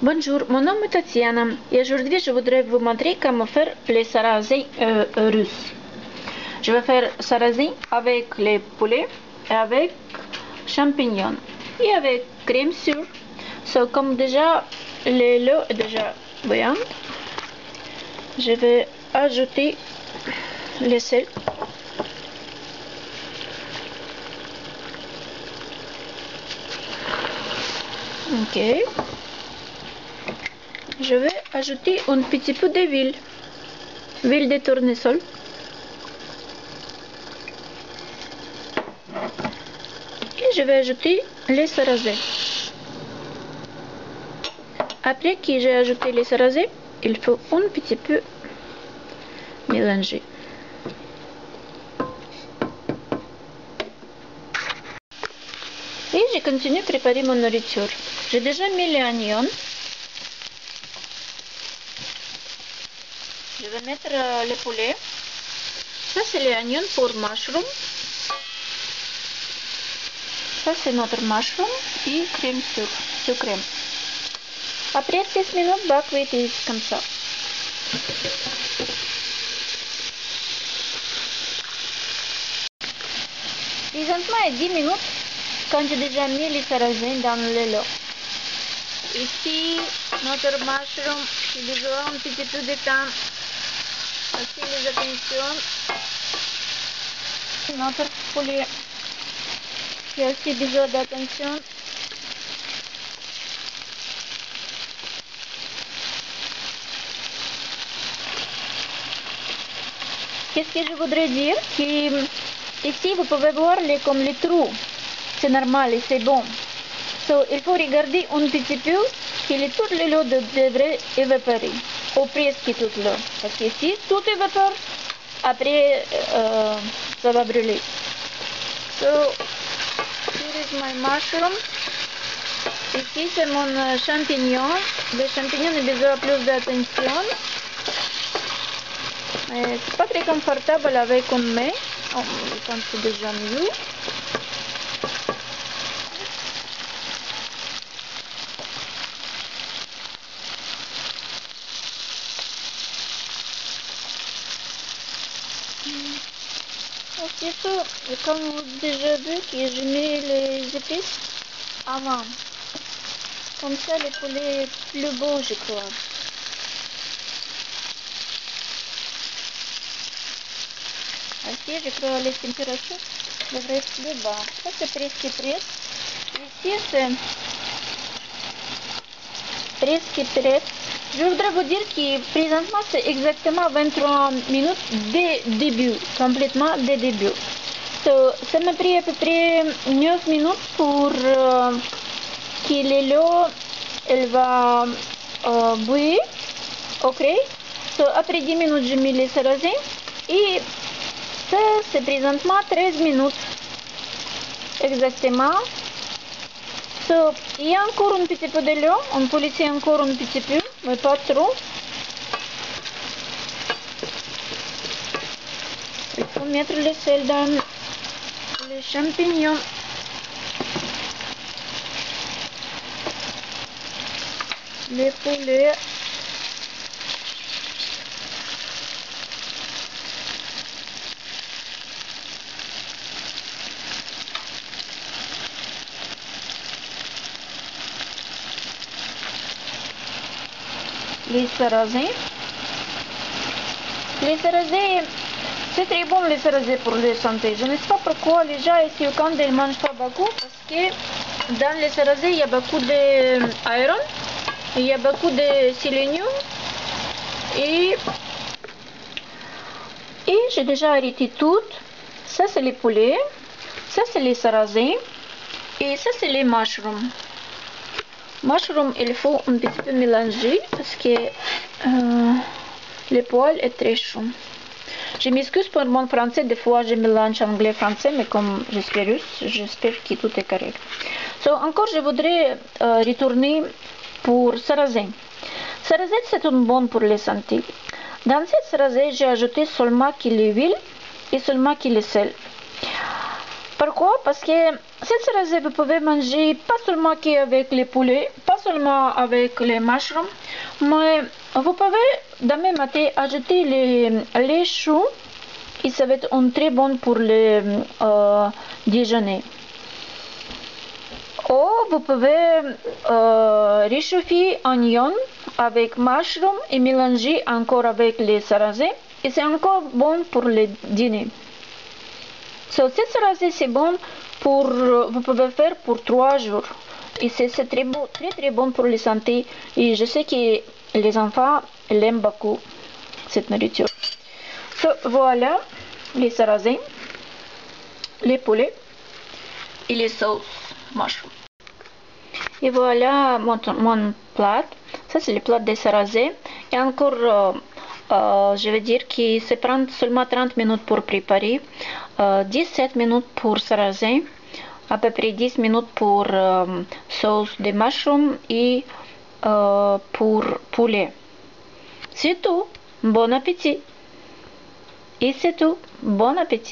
Bonjour, mon nom est Tatiana et aujourd'hui je voudrais vous montrer comment faire les sarrasins euh, russes. Je vais faire sarrasin avec les poulets et avec champignons et avec crème sûre. So, comme déjà l'eau est déjà bouillante, je vais ajouter le sel. Ok. Je vais ajouter un petit peu d'huile. Huile de tournesol. Et je vais ajouter les sarrasins. Après que j'ai ajouté les sarrasins, il faut un petit peu mélanger. Et je continue à préparer mon nourriture. J'ai déjà mis les oignons. Mettre euh, le poulet. Ça, c'est les oignons pour mushroom. Ça, c'est notre mushroom et crème sur, crème. Après 6 minutes, bac comme ça. Présentement, à 10 minutes, quand j'ai déjà mis les sarrasins dans le lot. Ici, notre mushroom, j'ai besoin un petit peu de temps. Aussi les attentions. Notre poulet, qui a aussi besoin d'attention. Qu'est-ce que je voudrais dire que Ici, vous pouvez voir les, comme les trous. C'est normal et c'est bon. So, il faut regarder un petit peu que tout l'eau devrait évaporer. Ou presque toute l'eau. Parce que si tout évapore, après, euh, ça va brûler. So, here is my mushroom. Ici, c'est mon champignon. Le champignon a besoin plus d'attention. C'est pas très confortable avec une main. Oh, c'est déjà mieux. Ensuite, comme vous avez déjà vu, que je mets les épices avant. Comme ça, le poulet est plus beau, je crois. Ici, je crois voudrais vous dire que présentement, c'est exactement 23 minutes de début, complètement de début. So, ça m'a pris à peu près 9 minutes pour euh, que l'eau elle va euh, bouillir. Ok. So, après 10 minutes, j'ai mis les sarrasins et ça, c'est présentement 13 minutes. Exactement. So, il y a encore un petit peu de l'eau. On peut laisser encore un petit peu, mais pas trop. Il faut mettre le sel dans les champignons. Les poulets. Les sarrasins. Les sarrasins, c'est très bon les sarrasins pour la santé. Je ne sais pas pourquoi les gens ici au camp ne mangent pas beaucoup parce que dans les sarrasins il y a beaucoup d'iron, il y a beaucoup de sélénium et, et j'ai déjà arrêté tout. Ça c'est les poulets, ça c'est les sarrasins et ça c'est les mushrooms. Mushroom, il faut un petit peu mélanger parce que euh, le poil est très chaud. Je m'excuse pour mon français, des fois je mélange anglais-français, mais comme j'espère j'espère que tout est correct. So, encore, je voudrais euh, retourner pour sarrasin. Sarrasin, c'est une bonne pour la santé. Dans cette sarrasin, j'ai ajouté seulement l'huile et seulement le sel. Pourquoi? Parce que cette sarrasin, vous pouvez manger pas seulement avec les poulets, pas seulement avec les mushrooms, mais vous pouvez demain matin ajouter les, les choux et ça va être très bon pour le euh, déjeuner. Ou vous pouvez euh, réchauffer oignon avec mushroom et mélanger encore avec les sarrasins et c'est encore bon pour le dîner. So, cette sarrasin c'est bon pour, vous pouvez faire pour trois jours et c'est très bon, très très bon pour la santé et je sais que les enfants l'aiment beaucoup cette nourriture. So, voilà les sarrasins, les poulets et les sauces. Et voilà mon, mon plat. Ça c'est le plat des sarrasins. Et encore, euh, euh, je veux dire que ça prend seulement 30 minutes pour préparer, 17 euh, minutes pour sarrasin, à peu près 10 minutes pour sauce de mushroom et pour poulet. C'est tout. Bon appétit. Et c'est tout. Bon appétit.